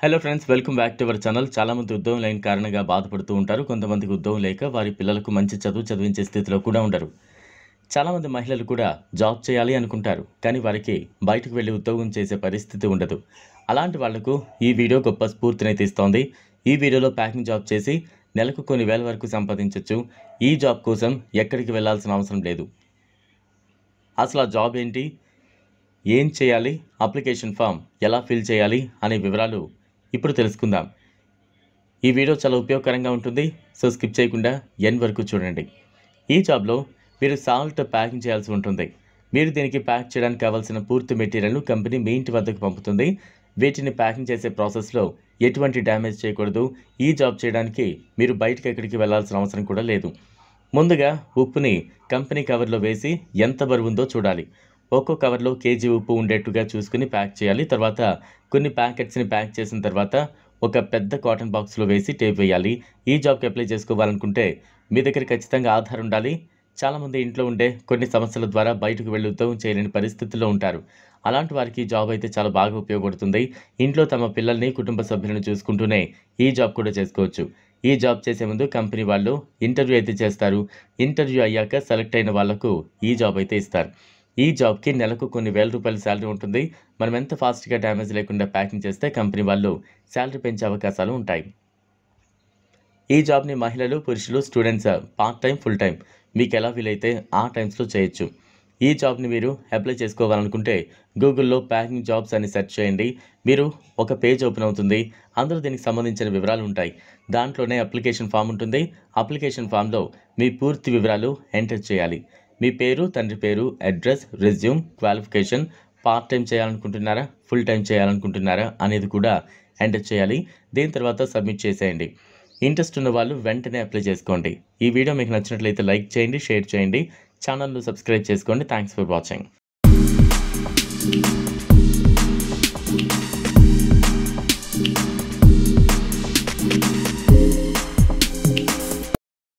Hello friends welcome back to our channel చాలామంది ఉద్యోగం లేని కారణంగా బాధపడుతూ ఉంటారు. కొంతమందికి ఉద్యోగం లేక వారి పిల్లలకు మంచి చదువు చదివించే స్థితిలో కూడా ఉండరు. చాలామంది మహిళలు కూడా జాబ్ చేయాలి అనుకుంటారు. కానీ వారికి బయటకు వెళ్ళి ఉద్యోగం చేసే పరిస్థితి ఉండదు. అలాంటి వాళ్ళకు ఈ వీడియో గొప్ప స్ఫూర్తినైతే ఇస్తోంది ఈ వీడియోలో ప్యాకింగ్ జాబ్ చేసి నెలకు కొన్ని వేల వరకు సంపాదించవచ్చు ఈ జాబ్ కోసం ఎక్కడికి వెళ్ళాల్సిన అవసరం లేదు. అసలు ఆ జాబ్ ఏంటి? ఏం చేయాలి? అప్లికేషన్ ఫామ్ ఎలా ఫిల్ చేయాలి? అనే వివరాలు ఇప్పుడు తెలుసుకుందాం. ఈ వీడియో చాలా ఉపయోగకరంగా ఉంటుంది సో స్కిప్ చేయకుండా ఎన్ వరకు చూడండి. ఈ జాబ్లో మీరు సాల్ట్ ప్యాకింగ్ చేయాల్సి ఉంటుంది. మీరు దీనికి ప్యాక్ చేయడానికి కావాల్సిన పూర్తి మెటీరియల్ను కంపెనీ మీ ఇంటి వద్దకు పంపుతుంది. వీటిని ప్యాకింగ్ చేసే ప్రాసెస్లో ఎటువంటి డ్యామేజ్ చేయకూడదు. ఈ జాబ్ చేయడానికి మీరు బయటకు ఎక్కడికి వెళ్ళాల్సిన అవసరం కూడా లేదు. ముందుగా ఉప్పుని కంపెనీ కవర్లో వేసి ఎంత బరువు ఉందో చూడాలి. ఒక్కో కవర్లో కేజీ ఉప్పు ఉండేట్టుగా చూసుకుని ప్యాక్ చేయాలి. తర్వాత కొన్ని ప్యాకెట్స్ని ప్యాక్ చేసిన తర్వాత ఒక పెద్ద కాటన్ బాక్స్లో వేసి టేప్ వేయాలి. ఈ జాబ్కి అప్లై చేసుకోవాలనుకుంటే మీ దగ్గర ఖచ్చితంగా ఆధార్ ఉండాలి. చాలామంది ఇంట్లో ఉండే కొన్ని సమస్యల ద్వారా బయటకు వెళ్ళి ఉద్యోగం చేయలేని పరిస్థితుల్లో ఉంటారు. అలాంటి వారికి ఈ జాబ్ అయితే చాలా బాగా ఉపయోగపడుతుంది. ఇంట్లో తమ పిల్లల్ని కుటుంబ సభ్యులను చూసుకుంటూనే ఈ జాబ్ కూడా చేసుకోవచ్చు. ఈ జాబ్ చేసే ముందు కంపెనీ వాళ్ళు ఇంటర్వ్యూ అయితే చేస్తారు. ఇంటర్వ్యూ అయ్యాక సెలెక్ట్ అయిన వాళ్ళకు ఈ జాబ్ అయితే ఇస్తారు. ఈ జాబ్కి నెలకు కొన్ని వేల రూపాయల శాలరీ ఉంటుంది. మనం ఎంత ఫాస్ట్గా డ్యామేజ్ లేకుండా ప్యాకింగ్ చేస్తే కంపెనీ వాళ్ళు శాలరీ పెంచే అవకాశాలు ఉంటాయి. ఈ జాబ్ని మహిళలు పురుషులు students part time full time మీకు ఎలా వీలైతే ఆ టైమ్స్లో చేయొచ్చు. ఈ జాబ్ని మీరు అప్లై చేసుకోవాలనుకుంటే గూగుల్లో ప్యాకింగ్ జాబ్స్ అని సెర్చ్ చేయండి. మీరు ఒక పేజ్ ఓపెన్ అవుతుంది. అందులో దీనికి సంబంధించిన వివరాలు ఉంటాయి. దాంట్లోనే అప్లికేషన్ ఫామ్ ఉంటుంది. అప్లికేషన్ ఫామ్లో మీ పూర్తి వివరాలు ఎంటర్ చేయాలి. మీ పేరు తండ్రి పేరు address resume qualification part time చేయాలనుకుంటున్నారా ఫుల్ టైం చేయాలనుకుంటున్నారా అనేది కూడా ఎంటర్ చేయాలి. దీని తర్వాత సబ్మిట్ చేసేయండి. ఇంట్రెస్ట్ ఉన్న వాళ్ళు వెంటనే అప్లై చేసుకోండి. ఈ వీడియో మీకు నచ్చినట్లయితే లైక్ చేయండి షేర్ చేయండి. ఛానల్ను సబ్స్క్రైబ్ చేసుకోండి. Thanks for watching.